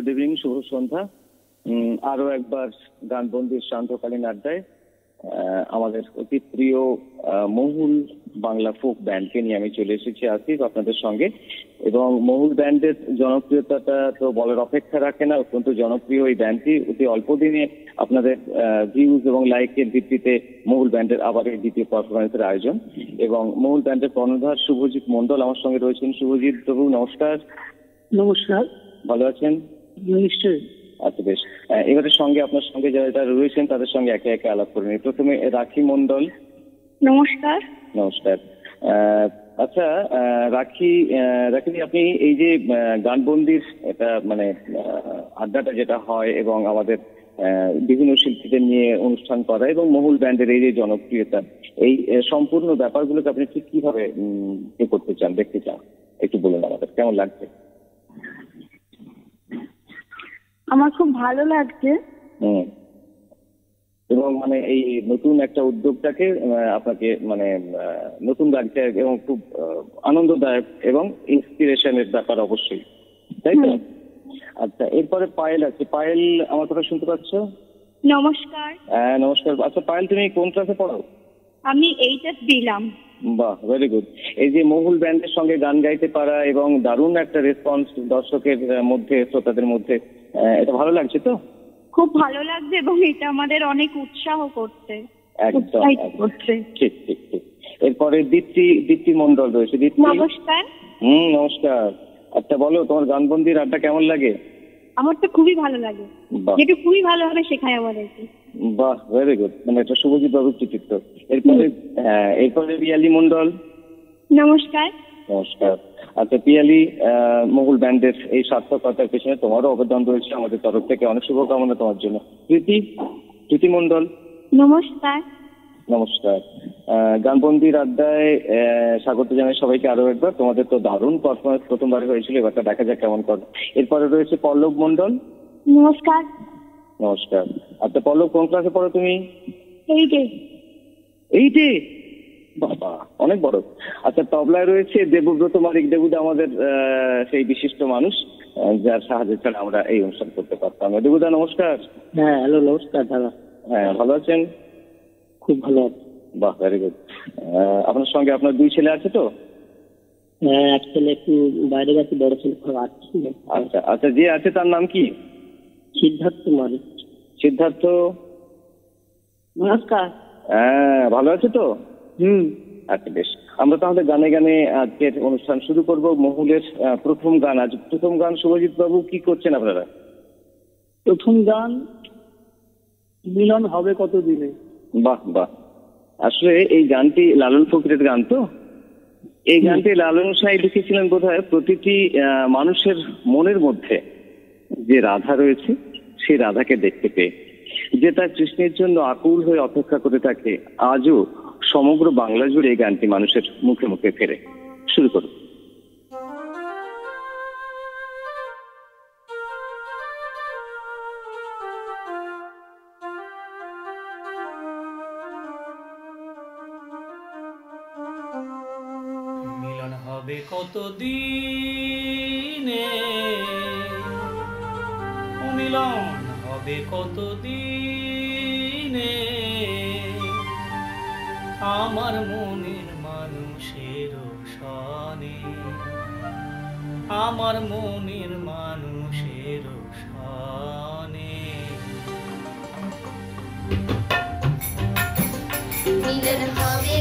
Good evening শুভ সন্ধ্যা। আরও একবার গানবন্দির শান্তকালীন আড্ডায় আমাদের অতি প্রিয় মহুল বাংলা ফোক ব্যান্ডকে নিয়ে আমি চলে এসেছি আসিফ আপনাদের সঙ্গে। এবং মহুল ব্যান্ডের জনপ্রিয়তাটা তো বলার অপেক্ষা রাখে না অত্যন্ত জনপ্রিয় এই ব্যান্ডটি অতি অল্প দিনে আপনাদের ভিউজ এবং লাইকের ভিত্তিতে মহুল ব্যান্ডের আবার এই দ্বিতীয় পারফরমেন্সের আয়োজন। এবং মহুল ব্যান্ডের কর্ণধার শুভজিৎ মন্ডল আমার সঙ্গে রয়েছেন। শুভজিৎ প্রভু নমস্কার। নমস্কার। ভালো আছেন? নিশ্চয়ই। আচ্ছা বেশ। আহ, এবারে সঙ্গে আপনার সঙ্গে যারা রয়েছেন তাদের সঙ্গে একে একে আলাপ করে নিই। প্রথমে রাখি মন্ডল নমস্কার। নমস্কার। আচ্ছা রাখি রাখি আপনি এই যে গানবন্দির এটা মানে আড্ডাটা যেটা হয় এবং আমাদের বিভিন্ন শিল্পীদের নিয়ে অনুষ্ঠান করা এবং মহুল ব্যান্ডের এই যে জনপ্রিয়তা এই সম্পূর্ণ ব্যাপারগুলোকে আপনি ঠিক কীভাবে করতে চান দেখতে চান? একটু বলুন আমাদের কেমন লাগছে? আমার খুব ভালো লাগছে। হুম। এবং মানে এই নতুন একটা উদ্যোগটাকে আপনাকে মানে নতুন লাগছে এবং খুব আনন্দদায়ক এবং ইন্সপিরেশনের ব্যাপার অবশ্যই। তাই তো? আচ্ছা এরপরে পায়েল আছে। পায়েল আমার কথা শুনতে পাচ্ছ? নমস্কার। হ্যাঁ নমস্কার। আচ্ছা পায়েল তুমি কোন ক্লাসে পড়ো? আমি এইচএস দিলাম বাহ ভেরি গুড এই যে মহুল ব্যান্ডের সঙ্গে গান গাইতে পারা এবং দারুণ একটা রেসপন্স দর্শকের মধ্যে শ্রোতাদের মধ্যে। এটা ভালো লাগছে তো? খুব ভালো লাগছে এবং এটা আমাদের অনেক উৎসাহ করছে। একদম ঠিক ঠিক ঠিক। এরপরে দীপ্তি দীপ্তি মন্ডল রয়েছে। দীপ্তি? নমস্কার। হুম নমস্কার। আচ্ছা বলো তোমার গানবন্দির আড্ডা কেমন লাগে? আমার তো খুবই ভালো লাগে। যেটা খুবই ভালোভাবে শেখায় আমাদেরকে বাহ ভেরি গুড মানে এটা শুভজিৎ বাবুর কৃতিত্ব এরপরে এরপরে পিয়ালি মন্ডল নমস্কার। নমস্কার। আচ্ছা পিয়ালি মহুল ব্যান্ডের এই সার্থকতার পেছনে তোমারও অবদান রয়েছে আমাদের তরফ থেকে। অনেক শুভকামনা তোমার জন্য। প্রীতি প্রীতি মন্ডল নমস্কার। নমস্কার। গানবন্দির আড্ডায় স্বাগত জানাই সবাইকে আরও একবার। তোমাদের তো দারুণ পারফরমেন্স প্রথমবার হয়েছিল এবারটা দেখা যাক কেমন কর। এরপরে রয়েছে পল্লব মন্ডল নমস্কার। নমস্কার। আচ্ছা পল্লব কোন ক্লাসে পড়ো তুমি? এইটে এইটে বাবা অনেক বড়। আচ্ছা তবলায় রয়েছে দেবব্রত মালিক দেবুদা আমাদের সেই বিশিষ্ট মানুষ যার সাহায্য ছাড়া আমরা এই অনুষ্ঠান করতে পারতাম। দেবুদা নমস্কার। হ্যাঁ হ্যালো নমস্কার দাদা। হ্যাঁ ভালো আছেন? খুব ভালো আছি। বাহ ভেরি গুড আপনার সঙ্গে আপনার দুই ছেলে আছে তো? হ্যাঁ এক ছেলে একটু বাইরে গেছে বড় ছেলে আচ্ছা আচ্ছা যে আছে তার নাম কি? সিদ্ধার্থ মালিক। সিদ্ধার্থ? নমস্কার। হ্যাঁ ভালো আছে তো? হুম। আচ্ছা বেশ। আমরা তাহলে গানে গানে আজকের অনুষ্ঠান শুরু করব। মহুলের প্রথম গান। আজ প্রথম গান শুভজিৎ বাবু কি করছেন আপনারা? প্রথম গান মিলন হবে কত দিনে বাহ বাহ। আসলে এই গানটি লালন ফকিরের গান তো? এই গানটি লালন সাহেব লিখেছিলেন বোধহয় প্রতিটি আহ, মানুষের মনের মধ্যে যে রাধা রয়েছে সেই রাধাকে দেখতে পেয়ে। যে তার কৃষ্ণের জন্য আকুল হয়ে অপেক্ষা করে থাকে আজও সমগ্র বাংলা জুড়ে এই গানটি মানুষের মুখে মুখে ফেরে। শুরু করুন। হবে কত দিনে ও মিলন হবে কত আমার মনের মানুষের সনে। আমার মনের মানুষের সনে। নীলের হবে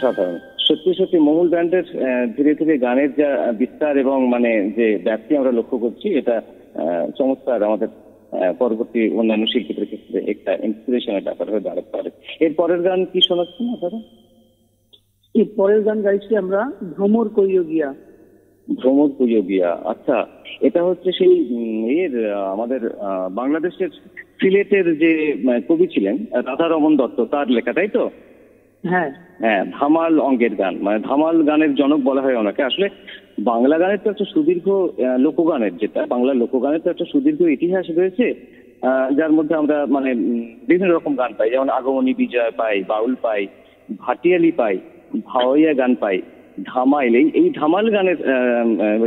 অসাধারণ। সত্যি সত্যি মহুল ব্যান্ডের ধীরে ধীরে গানের যা বিস্তার এবং মানে যে ব্যাপ্তি আমরা লক্ষ্য করছি এটা চমৎকার আমাদের পরবর্তী অন্যান্য শিল্পীদের ক্ষেত্রে একটা ইন্সপিরেশনের ব্যাপার হয়ে দাঁড়াতে পারে। এর পরের গান কি শোনাচ্ছেন আপনারা? এই পরের গান গাইছি আমরা ভ্রমর কইও গিয়া। ভ্রমর পুজো গিয়া আচ্ছা। এটা হচ্ছে সেই এর আমাদের বাংলাদেশের সিলেটের যে কবি ছিলেন রাধারমন দত্ত তার লেখা তাই তো? হ্যাঁ। হ্যাঁ ধামাল অঙ্গের গান। মানে ধামাল গানের জনক বলা হয় ওনাকে। আসলে বাংলা গানের তো একটা সুদীর্ঘ লোকগানের যেটা। বাংলা লোকগানের তো একটা সুদীর্ঘ ইতিহাস রয়েছে যার মধ্যে আমরা মানে বিভিন্ন রকম গান পাই। যেমন আগমনী বিজয় পাই বাউল পাই ভাটিয়ালি পাই ভাওয়াইয়া গান পাই ধামাইল। এই এই ধামাল গানের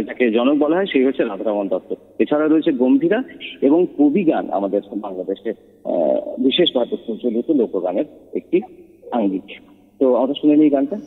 যাকে জনক বলা হয় সেই হচ্ছে রাধারমন দত্ত। এছাড়া রয়েছে গম্ভীরা এবং কবি গান আমাদের বাংলাদেশের আহ, বিশেষভাবে প্রচলিত লোকগানের একটি আঙ্গিক তো আমরা শুনে নিই গানটা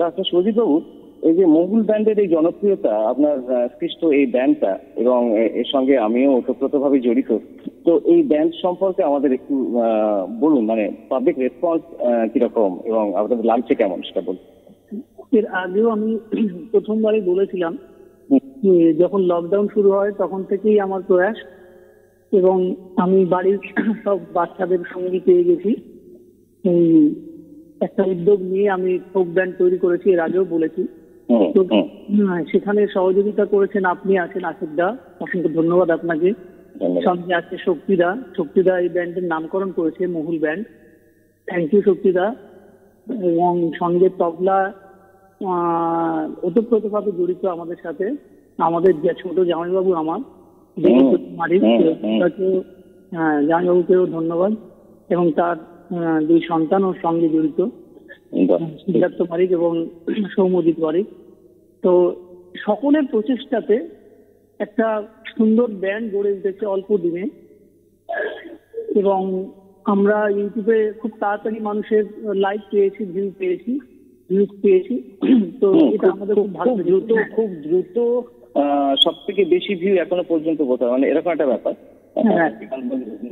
আচ্ছা সুজিত বাবু এই যে মহুল ব্যান্ডের এই জনপ্রিয়তা, আপনার সৃষ্ট এই ব্যান্ডটা এবং এর সঙ্গে আমিও ওতপ্রোতভাবে জড়িত। তো এই ব্যান্ড সম্পর্কে আমাদের একটু বলুন মানে পাবলিক রেসপন্স কীরকম এবং আপনাদের লাগছে কেমন সেটা বলুন। এর আগেও আমি প্রথমবারই বলেছিলাম যখন লকডাউন শুরু হয় তখন থেকেই আমার প্রয়াস এবং আমি বাড়ির সব বাচ্চাদের সঙ্গী পেয়ে গেছি। একটা উদ্যোগ নিয়ে আমি ফোক ব্যান্ড তৈরি করেছি এর আগেও বলেছি। তো হ্যাঁ, সেখানে সহযোগিতা করেছেন আপনি আছেন আশিক দা। অসংখ্য ধন্যবাদ আপনাকে। সঙ্গে আছে শক্তিদা শক্তিদা এই ব্যান্ডের নামকরণ করেছে মহুল ব্যান্ড থ্যাংক ইউ শক্তিদা এবং সঙ্গে তবলা ওতপ্রোতভাবে জড়িত আমাদের সাথে। আমাদের যে ছোট জামাইবাবু আমার মালিক হ্যাঁ, জামাইবাবুকেও ধন্যবাদ। এবং তার আহ, দুই সন্তানও সঙ্গে জড়িত। বাহ, সিদ্ধার্থ মারিক এবং সৌমজিৎ মারিক। তো সকলের প্রচেষ্টাতে একটা সুন্দর ব্যান্ড গড়ে উঠেছে অল্প দিনে। এবং আমরা ইউটিউবে খুব তাড়াতাড়ি মানুষের লাইক পেয়েছি ভিউ পেয়েছি ভিউজ পেয়েছি। তো এটা আমাদের খুব ভালো দ্রুত খুব দ্রুত সব থেকে বেশি ভিউ এখনও পর্যন্ত কোথাও মানে এরকম একটা ব্যাপার। হ্যাঁ।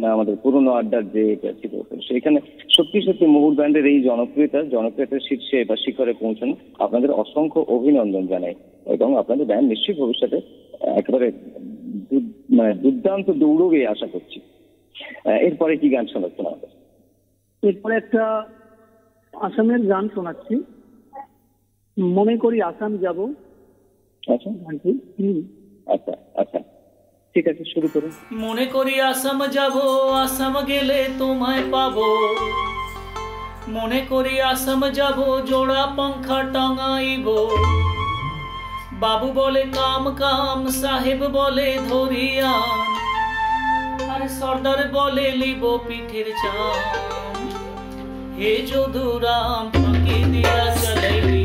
আমাদের পুরনো আড্ডার যে এটা ছিল সেখানে সত্যি সত্যি মুহুর ব্যান্ডের এই জনপ্রিয়তা জনপ্রিয়তার শীর্ষে বা শিখরে পৌঁছানো আপনাদের অসংখ্য অভিনন্দন জানাই এবং আপনাদের ব্যান্ড নিশ্চয়ই ভবিষ্যতে একেবারে মানে দুর্দান্ত দৌড়বে আশা করছি। এরপরে কি গান শোনাচ্ছেন আমাদের? এরপরে একটা আসামের গান শোনাচ্ছি। মনে করি আসাম যাব। আচ্ছা। হুম। আচ্ছা আচ্ছা। ঠিক আছে, শুরু করুন। মনে করি আসাম যাব, আসাম গেলে তোমায় পাবো। মনে করি আসাম যাব, জোড়া পাংখা টাঙাইব। বাবু বলে, কাম কাম, সাহেব বলে, ধরিয়া। আর সর্দার বলে, লিব পিঠের চাম হে যদুরাম, ফাঁকি দিয়া চলাইলি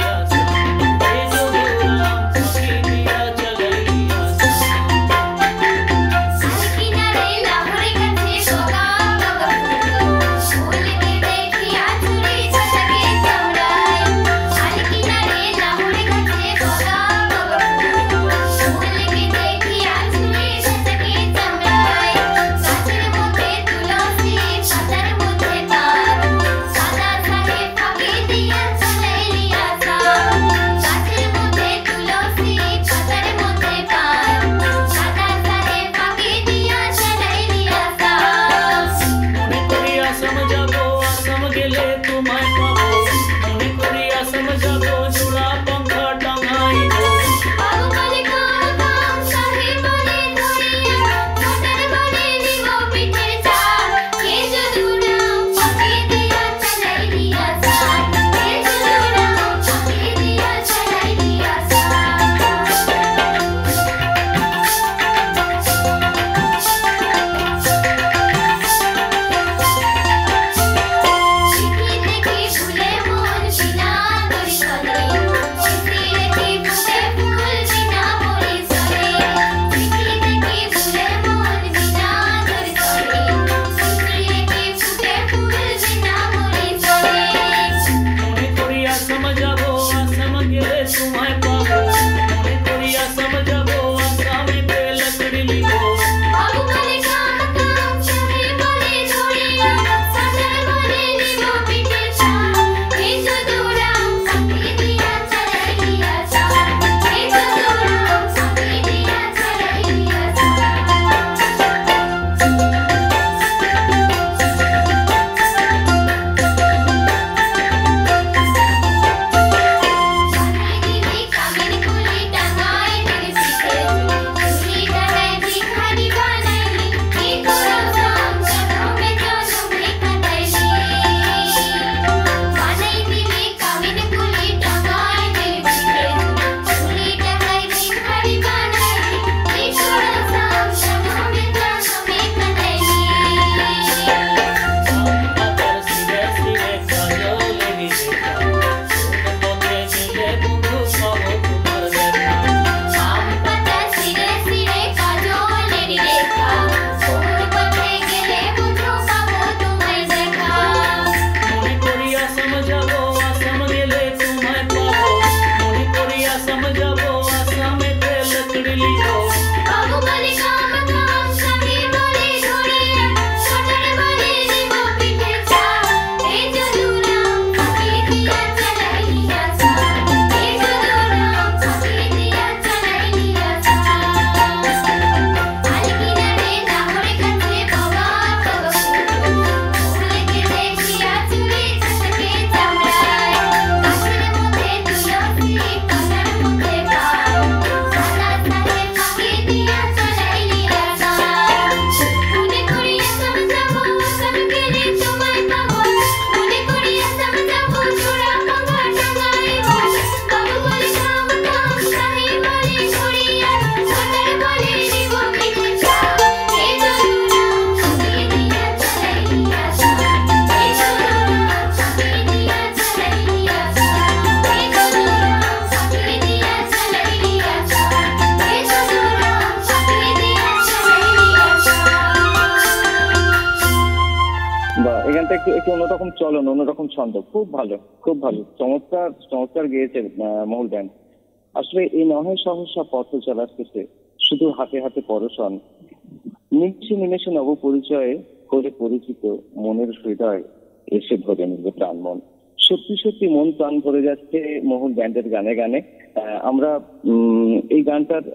গানটা একটু একটু অন্যরকম চলন, অন্যরকম ছন্দ। খুব ভালো খুব ভালো। চমৎকার চমৎকার গেয়েছে মহুল ব্যান্ড। আসলে এই নহে সহসা পথ চলাচ্ছে শুধু হাতে হাতে পরশন নিমিষে নিমেষে নব পরিচয়ে করে পরিচিত মনের হৃদয় এসে ভরে নিল প্রাণ মন সত্যি সত্যি মন প্রাণ ভরে যাচ্ছে মোহন ব্যান্ডের গানে গানে। আমরা এই গানটার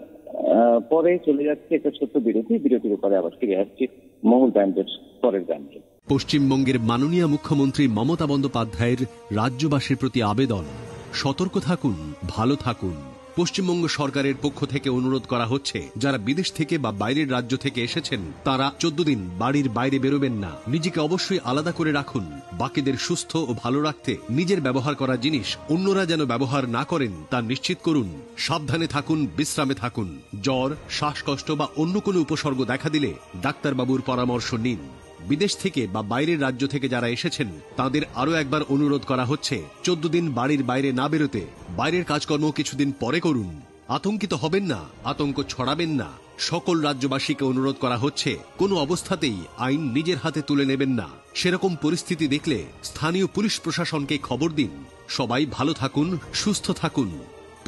পরে চলে যাচ্ছে একটা ছোট্ট বিরতি, বিরতির উপরে আবার ফিরে আসছি মহুল ব্যান্ডের পরের গানকে পশ্চিমবঙ্গের মাননীয় মুখ্যমন্ত্রী মমতা বন্দ্যোপাধ্যায়ের রাজ্যবাসীর প্রতি আবেদন। সতর্ক থাকুন, ভালো থাকুন। পশ্চিমবঙ্গ সরকারের পক্ষ থেকে অনুরোধ করা হচ্ছে, যারা বিদেশ থেকে বা বাইরের রাজ্য থেকে এসেছেন, তারা চোদ্দ দিন বাড়ির বাইরে বেরোবেন না। নিজেকে অবশ্যই আলাদা করে রাখুন। বাকিদের সুস্থ ও ভালো রাখতে নিজের ব্যবহার করা জিনিস অন্যরা যেন ব্যবহার না করেন, তা নিশ্চিত করুন। সাবধানে থাকুন, বিশ্রামে থাকুন। জ্বর, শ্বাসকষ্ট বা অন্য কোনো উপসর্গ দেখা দিলে ডাক্তারবাবুর পরামর্শ নিন। বিদেশ থেকে বা বাইরের রাজ্য থেকে যারা এসেছেন, তাদের আরও একবার অনুরোধ করা হচ্ছে, চোদ্দ দিন বাড়ির বাইরে না বেরোতে, বাইরের কাজকর্ম কিছুদিন পরে করুন। আতঙ্কিত হবেন না, আতঙ্ক ছড়াবেন না। সকল রাজ্যবাসীকে অনুরোধ করা হচ্ছে, কোনো অবস্থাতেই আইন নিজের হাতে তুলে নেবেন না। সেরকম পরিস্থিতি দেখলে স্থানীয় পুলিশ প্রশাসনকে খবর দিন। সবাই ভালো থাকুন, সুস্থ থাকুন।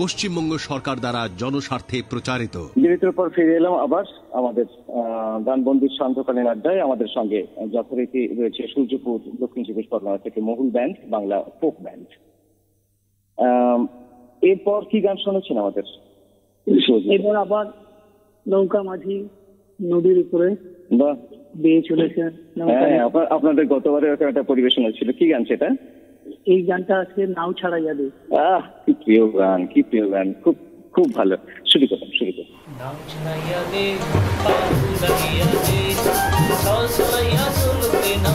পশ্চিমবঙ্গ সরকার দ্বারা জনস্বার্থে প্রচারিত। বিরতির পর ফিরে এলাম আবার আমাদের আহ, গানবন্দির সান্ধ্যকালীন আড্ডায় আমাদের সঙ্গে যথারীতি রয়েছে সূর্যপুর দক্ষিণ চব্বিশ পরগনা থেকে Mahul band Bangla folk band. এরপর কি গান শুনেছেন আমাদের? এবার আবার নৌকা মাঝি নদীর উপরে বাহ। বেয়ে চলেছে নৌকা হ্যাঁ আপনাদের গতবারে একটা পরিবেশন হয়েছিল কি গান সেটা? এই গানটা আছে নাও ছাড়া যাবে আহ কি প্রিয় গান কি প্রিয় গান খুব খুব ভালো শুরু করুন শুরু করুন নাও ছড়াইয়া দে পাখু লাগিয়া দে ছল ছড়াইয়া চলবে না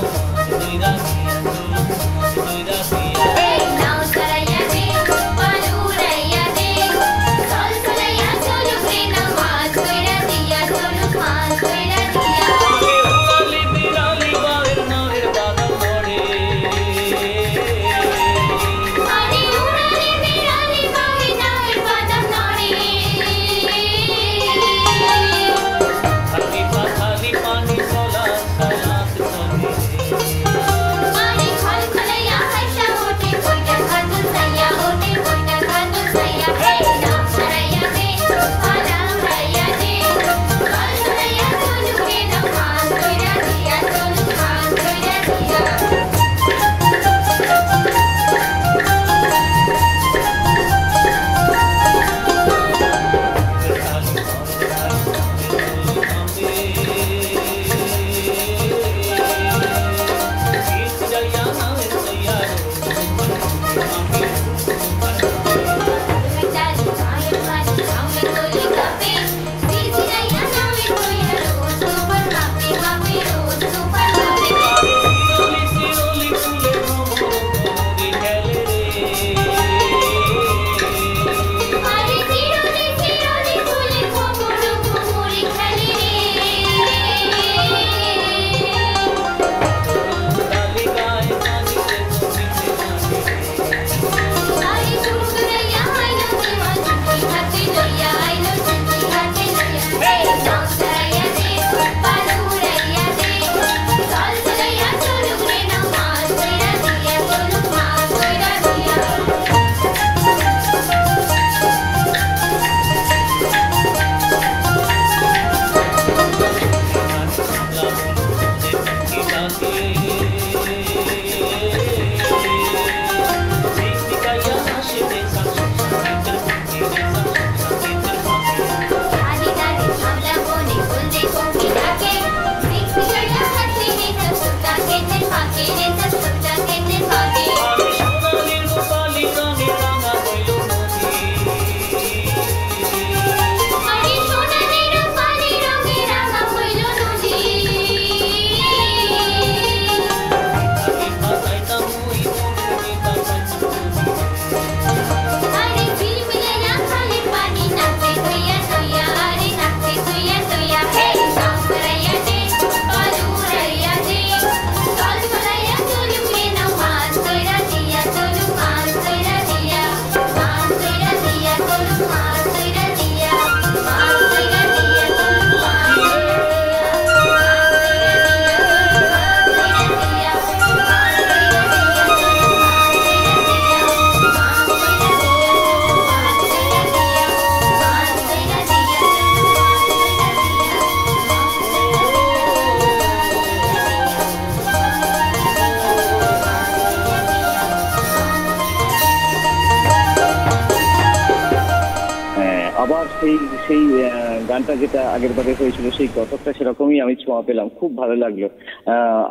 আগের বারে হয়েছিল, সেই গতকটা সেরকমই আমি ছোঁয়া পেলাম। খুব ভালো লাগল।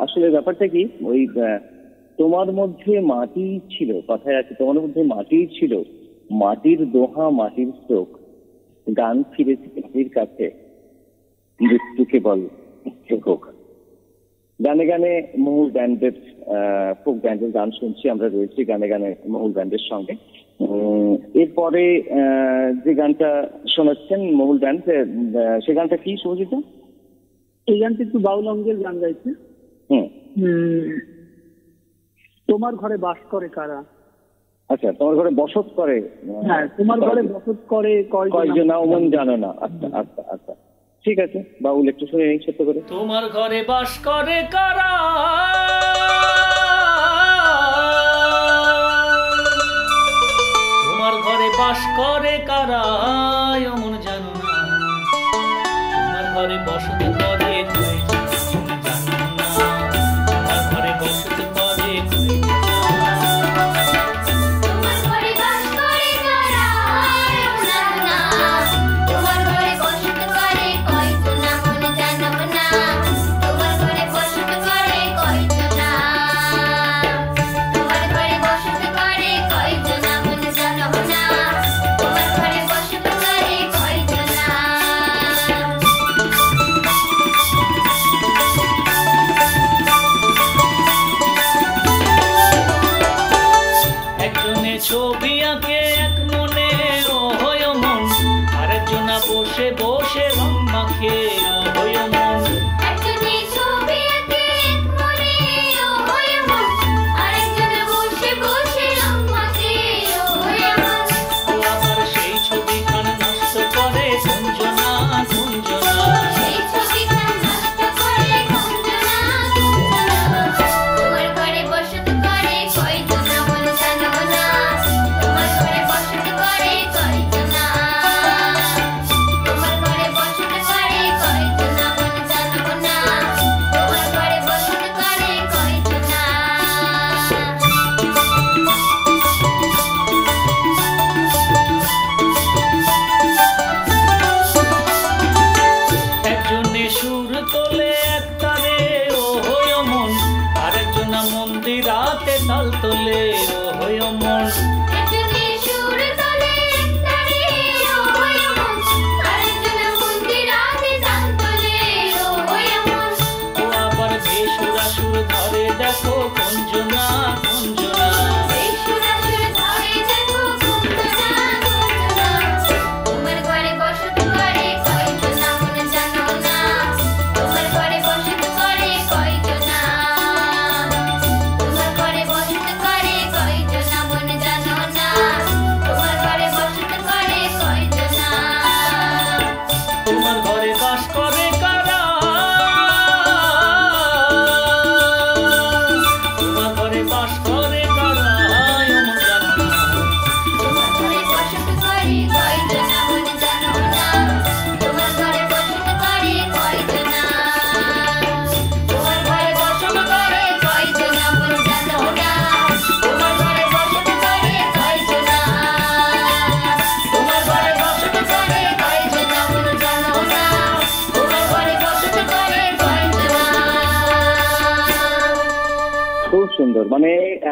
আসলে ব্যাপারটা কি? ওই তোমার মধ্যে মাটি ছিল, কথায় আছে, তোমার মধ্যে মাটি ছিল, মাটির দোহা, মাটির চোখ গান ফিরেছে মাটির কাছে মৃত্যু কেবল হোক। গানে গানে মহুল ব্যান্ডের ফোক ব্যান্ডের গান শুনছি, আমরা রয়েছি গানে গানে মহুল ব্যান্ডের সঙ্গে। এরপরে আহ, যে গানটা শোনাচ্ছেন মহুল ব্যান্ড আহ, সে গানটা কি শুভজিৎ? এই গানটি একটু বাউল অঙ্গের গান গাইছে। তোমার ঘরে বাস করে কারা? আচ্ছা তোমার ঘরে বসত করে হ্যাঁ তোমার ঘরে বসত করে কয়জন? ওমন জানো না। আচ্ছা আচ্ছা আচ্ছা। ঠিক আছে বাউল একটু শুনে নিই ছোট্ট করে। তোমার ঘরে বাস করে কারা? বাস করে কারা? এমন জানো না। তোমার ঘরে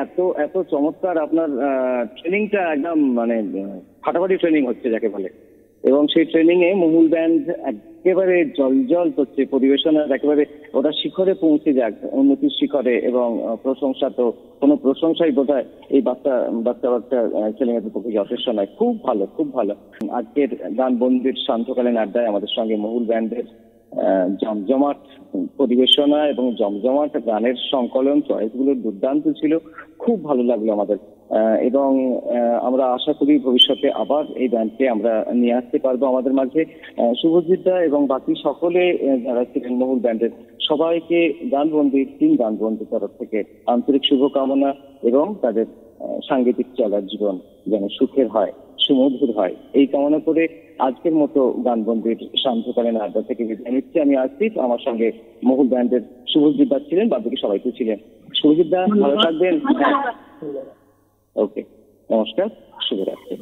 এত এত চমৎকার আপনার ট্রেনিংটা একদম মানে ফাটাফাটি ট্রেনিং হচ্ছে যাকে বলে। এবং সেই ট্রেনিং এ মহুল ব্যান্ড একেবারে জল করছে পরিবেশনার একেবারে ওটা শিখরে পৌঁছে যাক, উন্নতির শিখরে এবং প্রশংসা তো, কোনো প্রশংসাই বোধ এই বাচ্চা বাচ্চা বাচ্চা ছেলেমেয়েদের পক্ষে যথেষ্ট নয়। খুব ভালো খুব ভালো। আজকের গান বন্দির শান্তকালীন আড্ডায় আমাদের সঙ্গে মহুল ব্যান্ডের জমজমাট পরিবেশনা এবং জমজমাট গানের সংকলন চয়েসগুলো দুর্দান্ত ছিল। খুব ভালো লাগল আমাদের। এবং আমরা আশা করি ভবিষ্যতে আবার এই ব্যান্ডকে আমরা নিয়ে আসতে পারব আমাদের মাঝে। শুভজিৎদা এবং বাকি সকলে যারা ছিলেন মহুল ব্যান্ডের, সবাইকে গানবন্দির তিন গানবন্দির তরফ থেকে আন্তরিক শুভকামনা এবং তাদের সাংগীতিক চলার জীবন যেন সুখের হয়, সুমধুর হয়। এই কামনা করে আজকের মতো গানবন্দির শান্তকালীন আড্ডা থেকে বিদায় নিচ্ছি। আমি আসছি আমার সঙ্গে মহুল ব্যান্ডের শুভজিৎ দাস ছিলেন বাদবাকি সবাই তো ছিলেন। শুভজিৎ দা ভালো থাকবেন। হ্যাঁ। ওকে নমস্কার শুভরাত্রি।